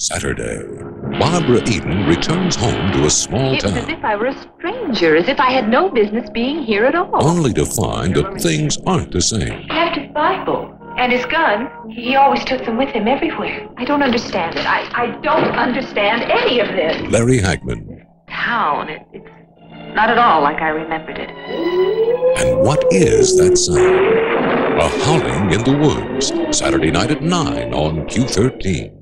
Saturday. Barbara Eden returns home to a small It was as if I were a stranger, as if I had no business being here at all. only to find that things aren't the same. He left his Bible and his gun. He always took them with him everywhere. I don't understand it. I, I don't understand any of this. Larry Hagman. Town, it, it's not at all like I remembered it. And what is that sound? A howling in the woods. Saturday night at 9 on Q13.